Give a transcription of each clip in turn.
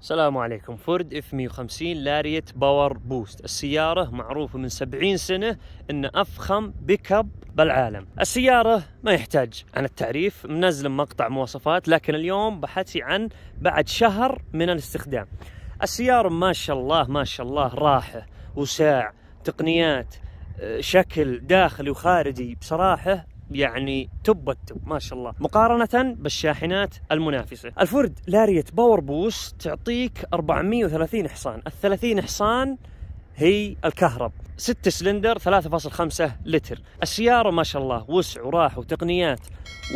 السلام عليكم. فورد اف 150 Lariat PowerBoost. السيارة معروفة من 70 سنة ان أفخم بيك اب بالعالم. السيارة ما يحتاج عن التعريف منزل مقطع مواصفات لكن اليوم بحثي عن بعد شهر من الاستخدام. السيارة ما شاء الله ما شاء الله راحة وساع تقنيات شكل داخلي وخارجي. بصراحة يعني top ال top ما شاء الله. مقارنة بالشاحنات المنافسة. الفورد Lariat PowerBoost تعطيك 430 حصان. ال 30 حصان هي الكهرب. 6 سلندر 3.5 لتر. السيارة ما شاء الله وسع وراحة وتقنيات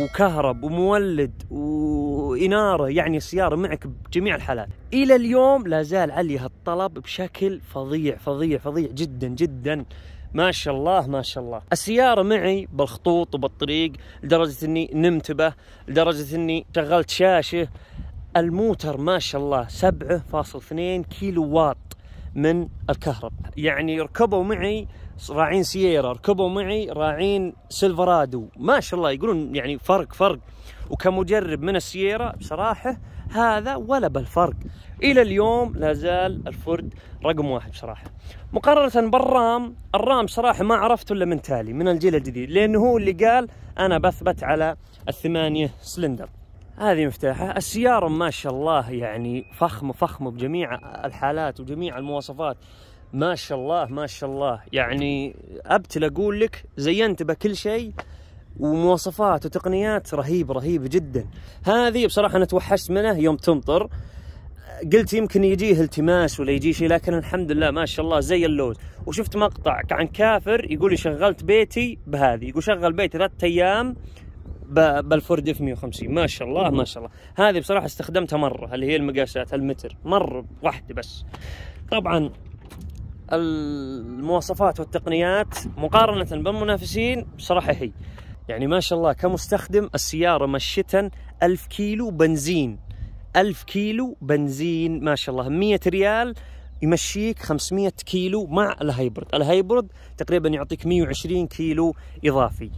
وكهرب ومولد وإنارة يعني السيارة معك بجميع الحالات. إلى اليوم لا زال عليها الطلب بشكل فظيع فظيع فظيع جدا جدا. ما شاء الله ما شاء الله. السيارة معي بالخطوط وبالطريق لدرجة إني نمت به لدرجة إني شغلت شاشة. الموتر ما شاء الله 7.2 كيلو واط من الكهرب. يعني ركبوا معي راعين سييرا ركبوا معي راعين سيلفرادو. ما شاء الله يقولون يعني فرق فرق. وكمجرب من السييرا بصراحة هذا ولا بالفرق. إلى اليوم لا زال الفورد رقم واحد بصراحة. مقارنة بالرام الرام صراحة ما عرفته إلا من تالي من الجيل الجديد لأنه هو اللي قال أنا بثبت على الثمانية سلندر. هذه مفتاحة. السيارة ما شاء الله يعني فخمة فخمة بجميع الحالات وجميع المواصفات. ما شاء الله ما شاء الله. يعني ابتل أقول لك زينت بكل شيء ومواصفات وتقنيات رهيب رهيب جدا. هذه بصراحة أنا توحشت منه يوم تمطر. قلت يمكن يجيه التماس ولا يجي شيء لكن الحمد لله ما شاء الله زي اللوز وشفت مقطع عن كافر يقول لي شغلت بيتي بهذه يقول شغل بيتي ثلاث أيام بالفورد اف 150 ما شاء الله ما شاء الله. هذه بصراحة استخدمتها مرة اللي هي المقاسات المتر. مرة واحدة بس. طبعا المواصفات والتقنيات مقارنة بالمنافسين بصراحة هي. يعني ما شاء الله كمستخدم السيارة مشتا ألف كيلو بنزين. ألف كيلو بنزين ما شاء الله. 100 ريال يمشيك 500 كيلو مع ال hybrid. ال hybrid تقريبا يعطيك 120 كيلو إضافي.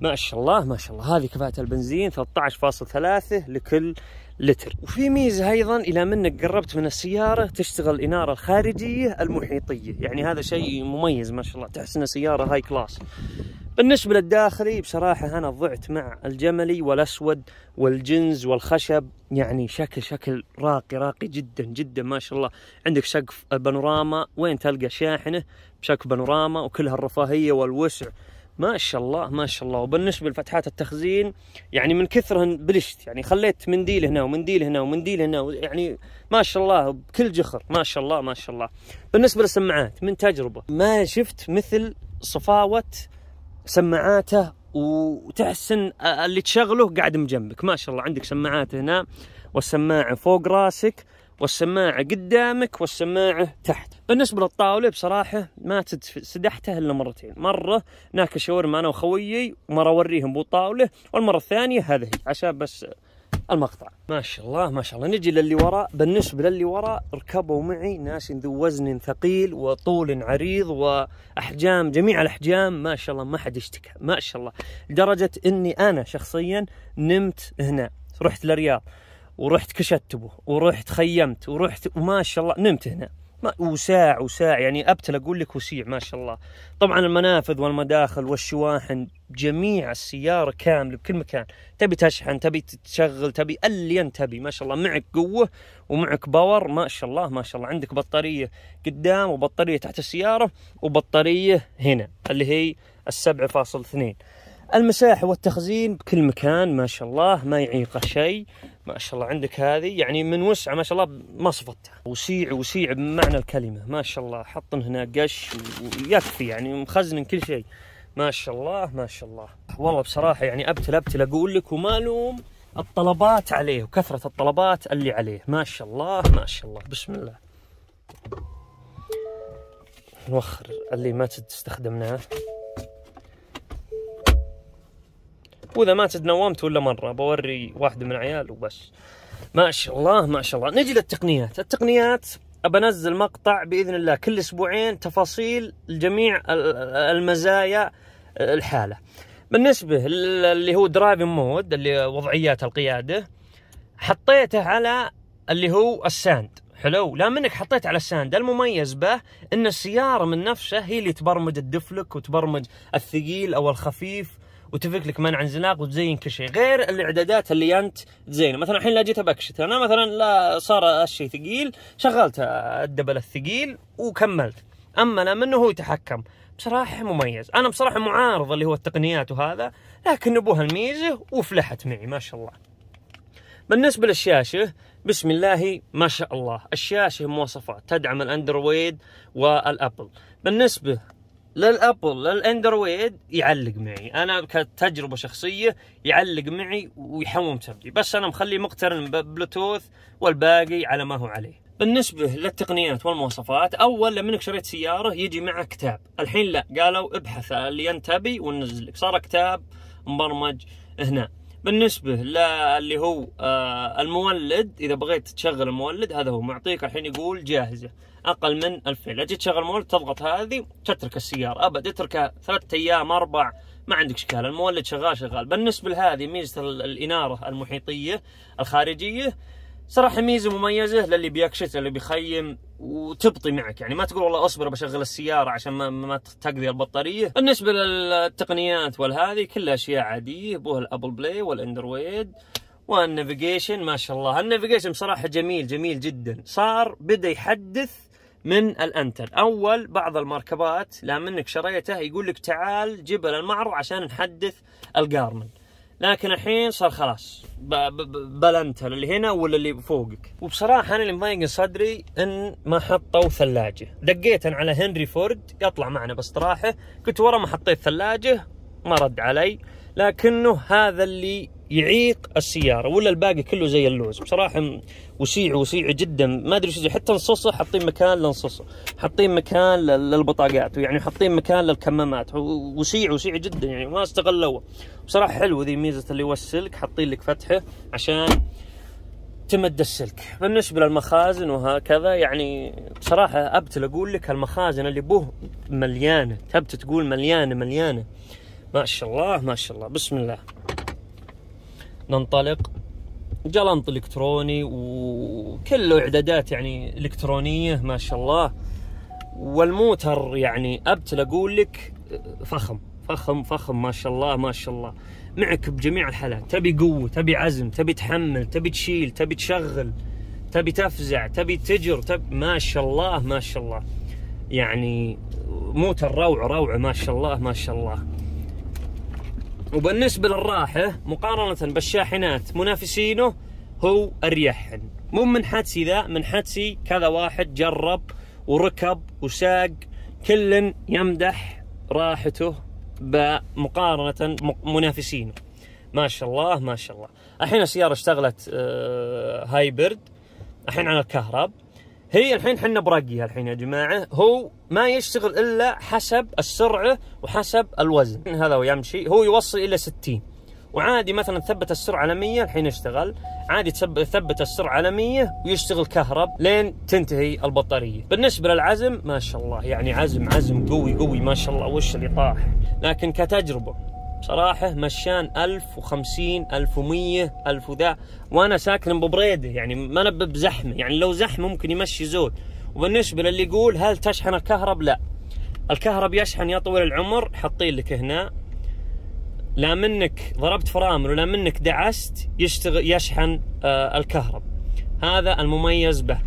ما شاء الله ما شاء الله. هذه كفاءة البنزين 13.3 لكل لتر. وفي ميزة أيضا إلى منك قربت من السيارة تشتغل الإنارة الخارجية المحيطية. يعني هذا شيء مميز ما شاء الله. تحس أنها سيارة هاي كلاس بالنسبة للداخلي بصراحة أنا ضعت مع الجملي والأسود والجنز والخشب يعني شكل شكل راقي راقي جدا جدا ما شاء الله. عندك سقف البانوراما وين تلقى شاحنة؟ بشكل بانوراما وكلها الرفاهية والوسع. ما شاء الله ما شاء الله. وبالنسبة لفتحات التخزين يعني من كثرهن بلشت يعني خليت منديل هنا ومنديل هنا ومنديل هنا يعني ما شاء الله بكل جخر. ما شاء الله ما شاء الله. بالنسبة للسماعات من تجربة؟ ما شفت مثل صفاوة سماعاته وتحسن اللي تشغله قاعد من جنبك ما شاء الله عندك سماعات هنا والسماعة فوق راسك والسماعة قدامك والسماعة تحت. بالنسبة للطاولة بصراحة ما سدحتها إلا مرتين. مرة ناكل شاورما أنا وخويي ومرة أوريهم بو طاولة والمرة الثانية هذه. عشان بس المقطع. ما شاء الله ما شاء الله. نجي للي وراء بالنسبة للي وراء ركبوا معي ناس ذو وزن ثقيل وطول عريض وأحجام جميع الأحجام. ما شاء الله ما حد اشتكى ما شاء الله. لدرجة أني أنا شخصيا نمت هنا. رحت للرياض ورحت كشتبه ورحت خيمت ورحت وما شاء الله نمت هنا. وساع وساع. يعني أبتل أقول لك وسيع ما شاء الله. طبعا المنافذ والمداخل والشواحن جميع السيارة كاملة بكل مكان. تبي تشحن تبي تشغل تبي اللي انت تبي ما شاء الله. معك قوة ومعك باور ما شاء الله ما شاء الله. عندك بطارية قدام وبطارية تحت السيارة وبطارية هنا اللي هي السبعة فاصل اثنين. المساحة والتخزين بكل مكان ما شاء الله. ما يعيقه شيء. ما شاء الله عندك هذه يعني من وسعة ما شاء الله ما صفتها وسيع وسيع بمعنى الكلمة. ما شاء الله حطن هنا قش ويكفي يعني مخزن كل شيء. ما شاء الله ما شاء الله. والله بصراحة يعني أبتل أبتل أقول لك وما لوم الطلبات عليه وكثرة الطلبات اللي عليه. ما شاء الله ما شاء الله. بسم الله. نوخر اللي ما تستخدمناه. وإذا ما تنومت ولا مرة بوري واحدة من عيال وبس. ما شاء الله ما شاء الله. نجي للتقنيات. التقنيات بنزل مقطع بإذن الله كل أسبوعين تفاصيل جميع المزايا الحالة. بالنسبة اللي هو driving mode اللي وضعيات القيادة حطيته على اللي هو ال sand. حلو؟ لا منك حطيت على ال sand. المميز به إن السيارة من نفسها هي اللي تبرمج ال diff lock وتبرمج الثقيل أو الخفيف وتفك لك منع انزلاق وتزين كل شيء غير الإعدادات اللي أنت تزينه مثلا الحين لا جيت بكشت أنا مثلا لا صار الشيء ثقيل شغلت الدبل الثقيل وكملت. أما لا منه هو يتحكم. بصراحة مميز. أنا بصراحة معارض اللي هو التقنيات وهذا لكن نبوها الميزة وفلحت معي ما شاء الله. بالنسبة للشاشة بسم الله ما شاء الله. الشاشة مواصفات تدعم الأندرويد والأبل. بالنسبة للأبل للأندرويد يعلق معي. أنا كتجربة شخصية يعلق معي ويحوم تبدي بس أنا مخليه مقترن ببلوتوث والباقي على ما هو عليه. بالنسبة للتقنيات والمواصفات أول لما شريت سيارة يجي معه كتاب. الحين لا قالوا ابحث اللي أنت تبي وننزل لك صار كتاب مبرمج هنا. بالنسبة للي هو آه المولد إذا بغيت تشغل المولد هذا هو. معطيك الحين يقول جاهزة. أقل من 2000 لا جيت تشغل المولد تضغط هذه تترك السيارة. أبد اتركها ثلاثة أيام أربع ما عندك إشكال. المولد شغال شغال. بالنسبة لهذه ميزة الإنارة المحيطية الخارجية صراحة ميزه مميزه للي بيكشت للي بيخيم وتبطي معك. يعني ما تقول والله اصبر بشغل السيارة عشان ما, ما تقضي البطارية. بالنسبة للتقنيات والهذه كلها أشياء عادية بوها ال Apple Play وال Android وال navigation ما شاء الله. ال navigation بصراحة جميل جميل جدا. صار بدأ يحدث من الإنترنت. أول بعض المركبات لا منك شريته يقول لك تعال جيب المعرض عشان نحدث ال Garmin. لكن الحين صار خلاص. بالإنترنت اللي هنا ولا اللي فوقك. وبصراحة أنا اللي مضايق صدري إن ما حطوا ثلاجة. دقيت على هنري فورد يطلع معنا باستراحه قلت ورا ما حطيت ثلاجة ما رد علي. لكنه هذا اللي يعيق السيارة ولا الباقي كله زي اللوز. بصراحة وسيع وسيع جدا. ما أدري إيش حتى نصصه حاطين مكان لنصصه حاطين مكان للبطاقات يعني حاطين مكان للكمامات. وسيع وسيع جدا يعني ما استغلوه بصراحة حلو ذي ميزة اللي هو السلك. حاطين لك فتحة عشان تمد السلك. بالنسبة للمخازن وهكذا يعني بصراحة أبتل أقول لك المخازن اللي بوه مليانة. تبت تقول مليانة مليانة. ما شاء الله ما شاء الله. بسم الله. ننطلق. جلنط إلكتروني وكله إعدادات يعني إلكترونية ما شاء الله. والموتر يعني ابتل أقول لك فخم فخم فخم ما شاء الله ما شاء الله. معك بجميع الحالات. تبي قوة تبي عزم تبي تحمل تبي تشيل تبي تشغل تبي تفزع تبي تجر تبي ما شاء الله ما شاء الله. يعني موتر روعة روعة ما شاء الله ما شاء الله. وبالنسبة للراحة مقارنة بالشاحنات منافسينه هو الريحن مو من حدسي ذا من حدسي كذا واحد جرب وركب وساق كل يمدح راحته بمقارنة منافسينه. ما شاء الله ما شاء الله. الحين السيارة اشتغلت آه، هايبرد الحين على الكهرب. هي الحين حنا برقيها الحين يا جماعة. هو ما يشتغل إلا حسب السرعة وحسب الوزن. هذا هو يمشي. هو يوصل إلى 60 وعادي مثلا ثبت السرعة على 100 الحين اشتغل عادي تثبت السرعة على 100 ويشتغل كهرب لين تنتهي البطارية. بالنسبة للعزم ما شاء الله. يعني عزم عزم قوي قوي ما شاء الله. وش اللي طاح؟ لكن كتجربة. صراحة مشان 1050 1100 1000 وذا. وأنا ساكن ببريده يعني ما أنا بزحمة. يعني لو زحمة ممكن يمشي زود وبالنسبة للي يقول هل تشحن الكهرب؟ لا. الكهرب يشحن يا طويل العمر حاطين لك هنا. لا منك ضربت فرامل ولا منك دعست يشتغل يشحن آه الكهرب. هذا المميز به.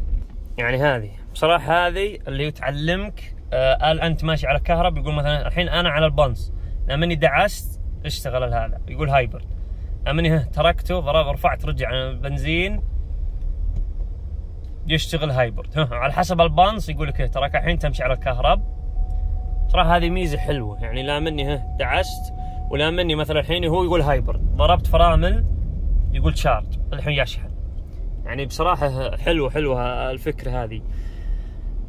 يعني هذه. بصراحة هذه اللي تعلمك آه أنت ماشي على كهرب يقول مثلا الحين أنا على البنص لا مني دعست اشتغل هذا يقول hybrid. أمني تركته رفعت رجع بنزين. يشتغل hybrid. على حسب البانس يقول لك تراك الحين تمشي على الكهرب. صراحة هذه ميزة حلوة يعني لا مني دعست. ولا مني مثلا الحين هو يقول hybrid. ضربت فرامل يقول charge الحين يشحن. يعني بصراحة حلوة حلوة الفكرة هذه.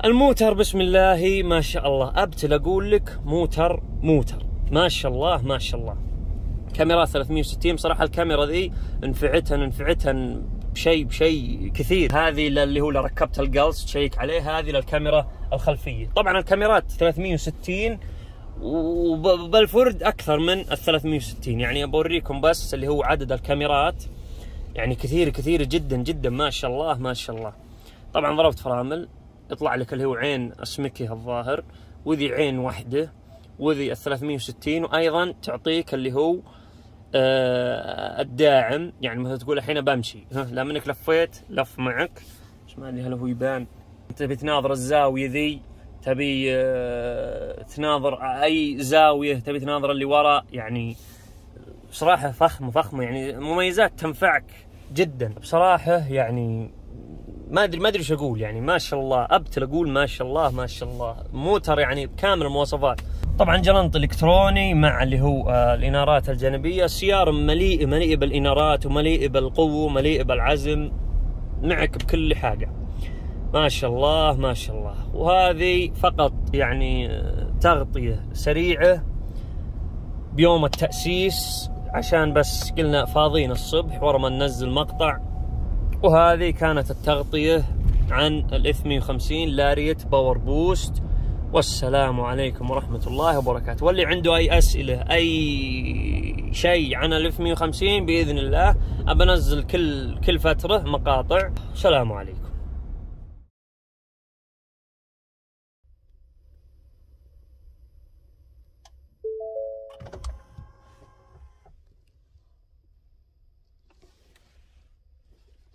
الموتر بسم الله ما شاء الله. أبتل أقول لك موتر موتر. ما شاء الله ما شاء الله. كاميرات 360 بصراحة الكاميرا ذي انفعتها انفعتها بشيء بشيء كثير. هذه اللي هو اللي ركبت الجلس تشيك عليه هذه للكاميرا الخلفية. طبعا الكاميرات 360 وبالفرد أكثر من ال 360 يعني بوريكم بس اللي هو عدد الكاميرات. يعني كثير كثير جدا جدا. ما شاء الله ما شاء الله. طبعا ضربت فرامل. يطلع لك اللي هو عين اسمكي الظاهر. وذي عين واحدة وذي ال 360 وأيضا تعطيك اللي هو الداعم يعني مثلا تقول الحين بمشي. لا منك لفيت لف معك. إيش ما أدري هل هو يبان؟ تبي تناظر الزاوية ذي تبي آه تناظر أي زاوية تبي تناظر اللي وراء. يعني بصراحة فخمه فخمه يعني مميزات تنفعك جدا. بصراحة يعني ما أدري ما أدري إيش أقول. يعني ما شاء الله أبتل أقول ما شاء الله ما شاء الله. موتر يعني بكامل المواصفات. طبعا جلنط إلكتروني مع اللي هو آه الإنارات الجانبية. السياره مليئة مليئة بالإنارات ومليئة بالقوة ومليئة بالعزم. معك بكل حاجة. ما شاء الله ما شاء الله. وهذه فقط يعني آه، تغطية سريعة بيوم التأسيس. عشان بس قلنا فاضيين الصبح ورا ما ننزل مقطع. وهذه كانت التغطية عن الاف 150 لاريت PowerBoost. والسلام عليكم ورحمة الله وبركاته. واللي عنده أي أسئلة أي شيء عن الاف 150 بإذن الله أبنزل كل كل فترة مقاطع. السلام عليكم.